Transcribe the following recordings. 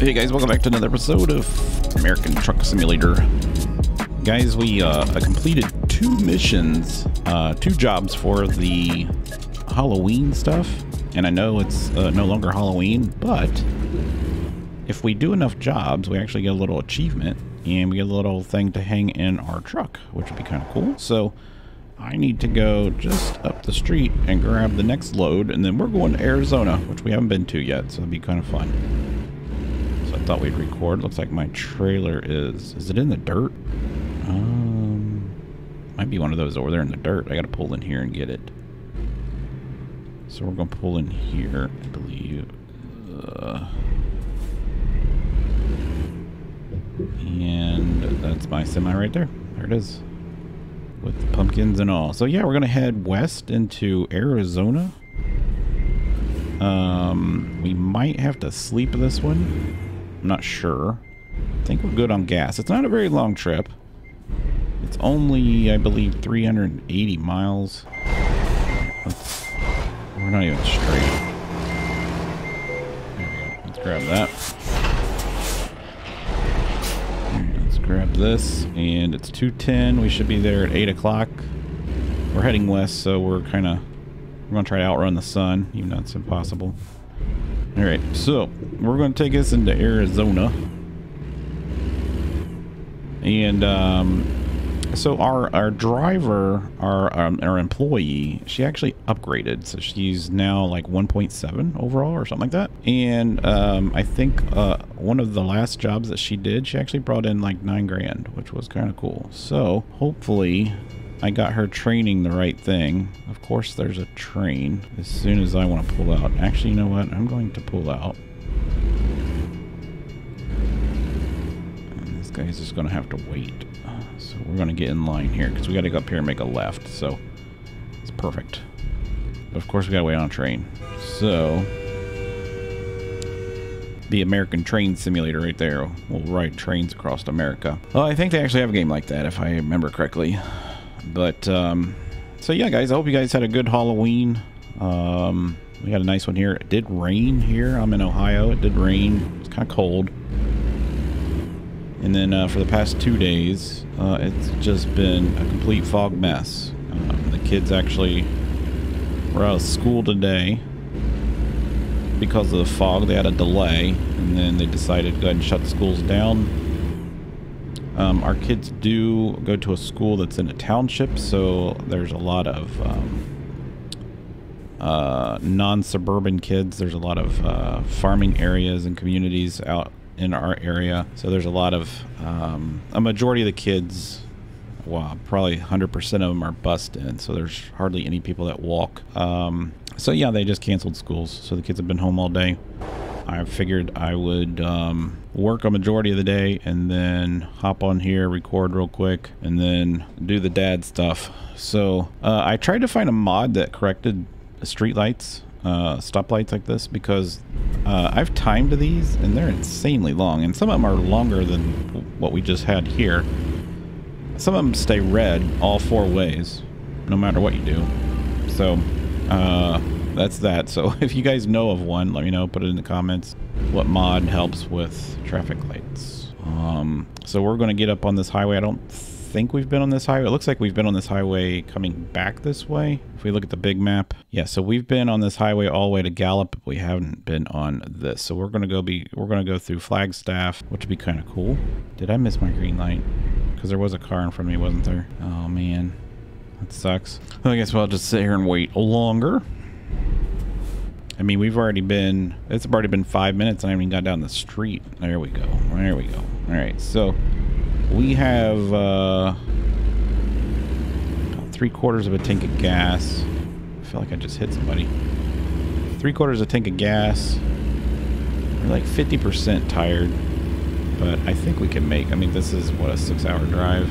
Hey guys, welcome back to another episode of American Truck Simulator. Guys, we uh, completed two missions, uh, two jobs for the Halloween stuff. And I know it's uh, no longer Halloween, but if we do enough jobs, we actually get a little achievement and we get a little thing to hang in our truck, which would be kind of cool. So I need to go just up the street and grab the next load, and then we're going to Arizona, which we haven't been to yet, so it'd be kind of fun thought we'd record. Looks like my trailer is... Is it in the dirt? Um, might be one of those over there in the dirt. I gotta pull in here and get it. So we're gonna pull in here, I believe. Uh, and that's my semi right there. There it is. With the pumpkins and all. So yeah, we're gonna head west into Arizona. Um, we might have to sleep this one. I'm not sure. I think we're good on gas. It's not a very long trip. It's only, I believe, 380 miles. We're not even straight. Let's grab that. Let's grab this. And it's 210. We should be there at 8 o'clock. We're heading west, so we're kind of... We're going to try to outrun the sun, even though it's impossible. Alright, so we're going to take us into Arizona. And um, so our our driver, our um, our employee, she actually upgraded. So she's now like 1.7 overall or something like that. And um, I think uh, one of the last jobs that she did, she actually brought in like nine grand, which was kind of cool. So hopefully I got her training the right thing. Of course, there's a train as soon as I want to pull out. Actually, you know what? I'm going to pull out. And this guy's just going to have to wait. So we're going to get in line here because we got to go up here and make a left. So it's perfect. But of course, we got to wait on a train. So the American Train Simulator right there. We'll ride trains across America. Oh, I think they actually have a game like that, if I remember correctly. But, um, so yeah, guys, I hope you guys had a good Halloween. Um, we got a nice one here. It did rain here. I'm in Ohio. It did rain. It's kind of cold. And then uh, for the past two days, uh, it's just been a complete fog mess. Um, the kids actually were out of school today because of the fog. They had a delay, and then they decided to go ahead and shut the schools down um, our kids do go to a school that's in a township, so there's a lot of um, uh, non-suburban kids. There's a lot of uh, farming areas and communities out in our area. So there's a lot of, um, a majority of the kids, probably 100% of them are bused in. So there's hardly any people that walk. Um, so yeah, they just canceled schools. So the kids have been home all day. I figured I would um, work a majority of the day and then hop on here, record real quick, and then do the dad stuff. So uh, I tried to find a mod that corrected street lights, uh, stoplights like this, because uh, I've timed these and they're insanely long, and some of them are longer than what we just had here. Some of them stay red all four ways, no matter what you do. So, uh, that's that. So if you guys know of one, let me know. Put it in the comments. What mod helps with traffic lights? Um, so we're going to get up on this highway. I don't think we've been on this highway. It looks like we've been on this highway coming back this way. If we look at the big map. Yeah, so we've been on this highway all the way to Gallup. We haven't been on this. So we're going to go be we're going to go through Flagstaff, which would be kind of cool. Did I miss my green light? Because there was a car in front of me, wasn't there? Oh, man. That sucks. I guess we'll just sit here and wait longer. I mean, we've already been, it's already been five minutes and I haven't even got down the street. There we go. There we go. All right. So we have uh, three quarters of a tank of gas. I feel like I just hit somebody. Three quarters of a tank of gas. We're like 50% tired, but I think we can make, I mean, this is what a six hour drive.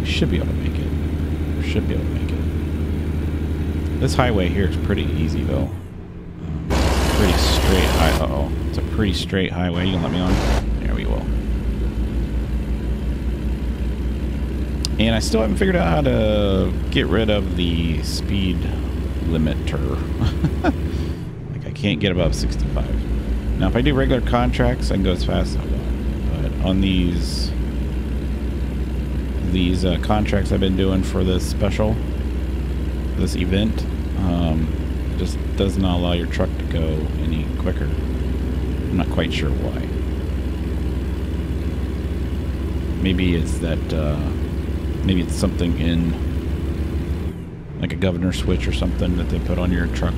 We should be able to make it. We should be able to make it. This highway here is pretty easy though pretty straight high. Uh oh It's a pretty straight highway. You can let me on? There we will. And I still haven't figured out how to get rid of the speed limiter. like I can't get above 65. Now, if I do regular contracts, I can go as fast as I want. But on these these uh, contracts I've been doing for this special, this event, um, just does not allow your truck go any quicker. I'm not quite sure why. Maybe it's that, uh, maybe it's something in like a governor switch or something that they put on your truck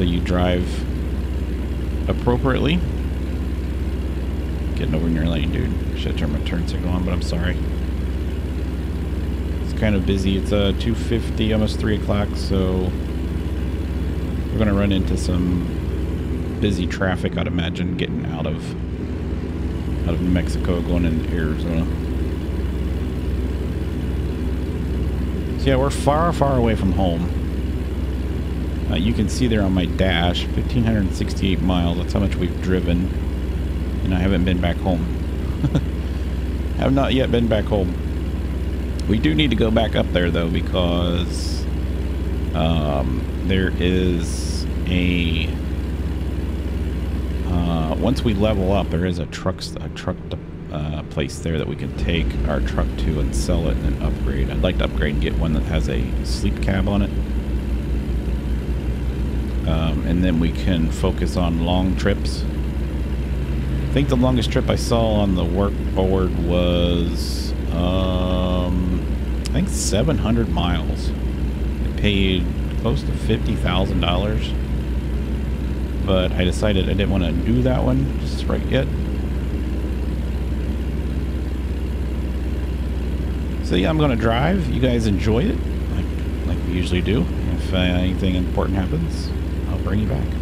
so you drive appropriately. Getting over in your lane, dude. Should turn my turn signal on, but I'm sorry. It's kind of busy. It's uh, 2.50, almost 3 o'clock, so we're going to run into some busy traffic, I'd imagine, getting out of out of New Mexico, going into Arizona. So yeah, we're far, far away from home. Uh, you can see there on my dash, 1,568 miles. That's how much we've driven. And I haven't been back home. have not yet been back home. We do need to go back up there, though, because um, there is a... Uh, once we level up, there is a truck, a truck uh, place there that we can take our truck to and sell it and upgrade. I'd like to upgrade and get one that has a sleep cab on it um, and then we can focus on long trips. I think the longest trip I saw on the work board was, um, I think 700 miles. I paid close to $50,000. But I decided I didn't want to do that one just right yet. So yeah, I'm going to drive. You guys enjoy it, like, like we usually do. If uh, anything important happens, I'll bring you back.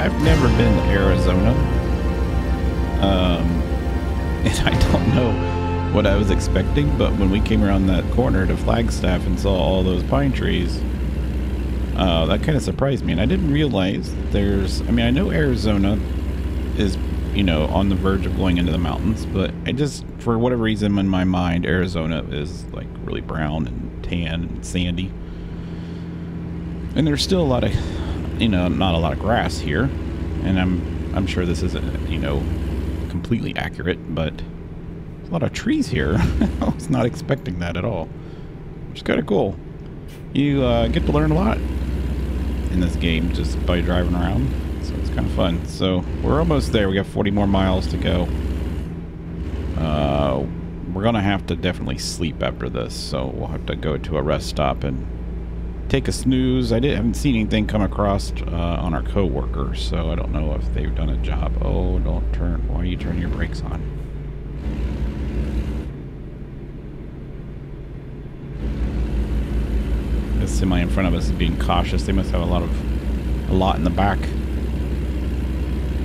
I've never been to Arizona. Um, and I don't know what I was expecting, but when we came around that corner to Flagstaff and saw all those pine trees, uh, that kind of surprised me. And I didn't realize there's, I mean, I know Arizona is, you know, on the verge of going into the mountains, but I just, for whatever reason in my mind, Arizona is like really brown and tan and sandy. And there's still a lot of, you know, not a lot of grass here. And I'm, I'm sure this isn't, you know, completely accurate, but a lot of trees here. I was not expecting that at all. Which is kind of cool. You uh, get to learn a lot in this game just by driving around. So it's kind of fun. So we're almost there. We got 40 more miles to go. Uh, we're going to have to definitely sleep after this. So we'll have to go to a rest stop and take a snooze. I didn't haven't seen anything come across uh, on our coworkers, so I don't know if they've done a job. Oh, don't turn. Why are you turning your brakes on? The semi in front of us is being cautious. They must have a lot of a lot in the back.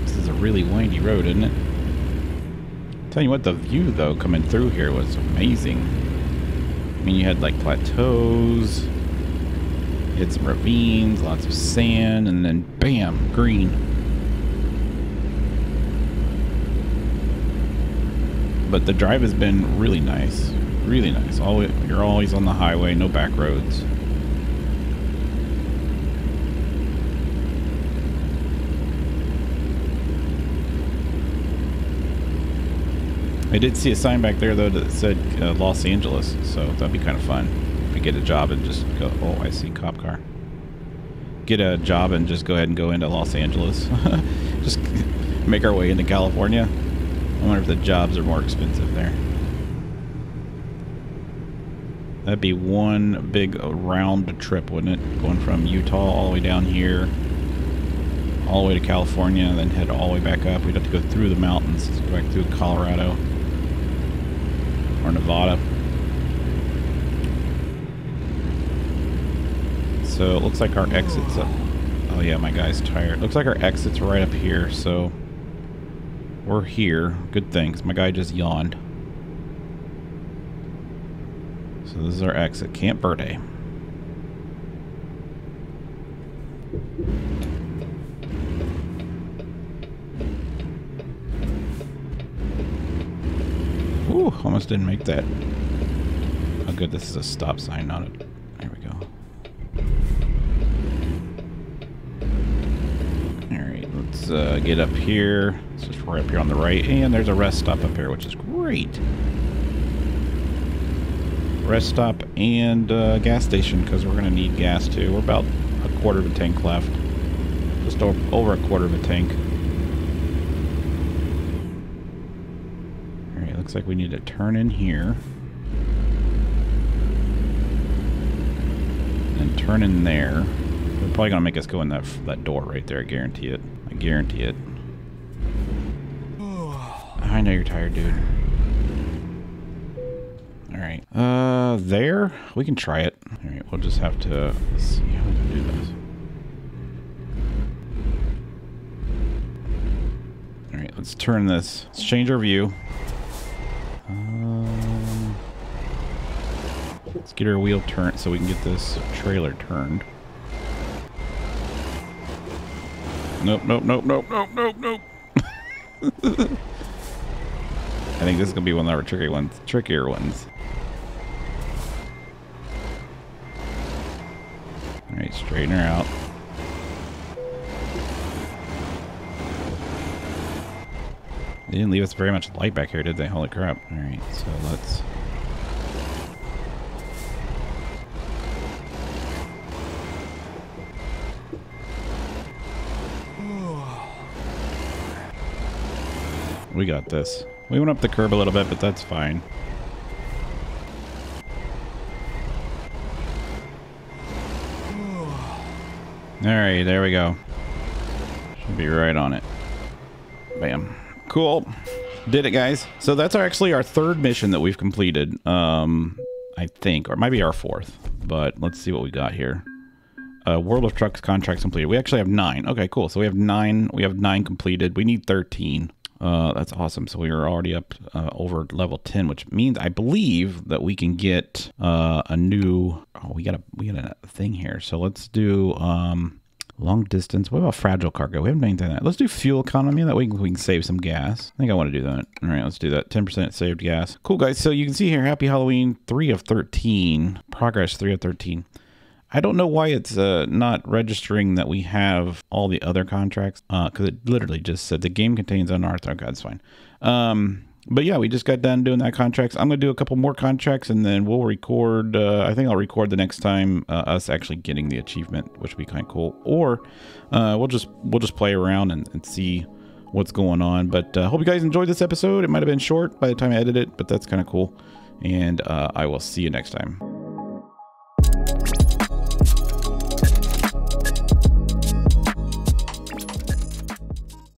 This is a really windy road, isn't it? Tell you what, the view though coming through here was amazing. I mean, you had like plateaus, hit some ravines, lots of sand, and then bam, green. But the drive has been really nice. Really nice. Always, you're always on the highway, no back roads. I did see a sign back there, though, that said uh, Los Angeles, so that'd be kind of fun get a job and just go. Oh, I see cop car. Get a job and just go ahead and go into Los Angeles. just make our way into California. I wonder if the jobs are more expensive there. That'd be one big round trip, wouldn't it? Going from Utah all the way down here, all the way to California, and then head all the way back up. We'd have to go through the mountains, go back through Colorado or Nevada. So it looks like our exit's up. Oh yeah, my guy's tired. Looks like our exit's right up here, so we're here. Good thing, because my guy just yawned. So this is our exit, Camp Verde. Ooh, almost didn't make that. Oh good, this is a stop sign, not a... There we go. Alright, let's uh, get up here. It's just right up here on the right. And there's a rest stop up here, which is great. Rest stop and uh, gas station, because we're going to need gas too. We're about a quarter of a tank left. Just over a quarter of a tank. Alright, looks like we need to turn in here. And turn in there. They're probably to make us go in that, that door right there, I guarantee it. I guarantee it. I know you're tired, dude. Alright. Uh, there? We can try it. Alright, we'll just have to see how to do this. Alright, let's turn this. Let's change our view. Um, let's get our wheel turned so we can get this trailer turned. Nope, nope, nope, nope, nope, nope, nope. I think this is gonna be one of our tricky ones, trickier ones. All right, straighten her out. They didn't leave us very much light back here, did they? Holy crap. All right, so let's... We got this. We went up the curb a little bit, but that's fine. Alright, there we go. Should be right on it. Bam. Cool. Did it, guys. So that's actually our third mission that we've completed. Um, I think, or might be our fourth. But let's see what we got here. Uh, World of Trucks contracts completed. We actually have nine. Okay, cool. So we have nine. We have nine completed. We need 13. Uh, that's awesome. So we are already up uh, over level 10, which means I believe that we can get uh, a new. Oh, we got a we got a thing here. So let's do um, long distance. What about fragile cargo? We haven't done that. Let's do fuel economy. That way we can save some gas. I think I want to do that. All right, let's do that. 10% saved gas. Cool, guys. So you can see here, Happy Halloween, 3 of 13. Progress, 3 of 13. I don't know why it's uh, not registering that we have all the other contracts because uh, it literally just said the game contains unauthorized. Okay, that's fine. Um, but yeah, we just got done doing that contracts. I'm gonna do a couple more contracts and then we'll record. Uh, I think I'll record the next time uh, us actually getting the achievement, which would be kind of cool. Or uh, we'll just we'll just play around and, and see what's going on. But uh, hope you guys enjoyed this episode. It might have been short by the time I edit it, but that's kind of cool. And uh, I will see you next time.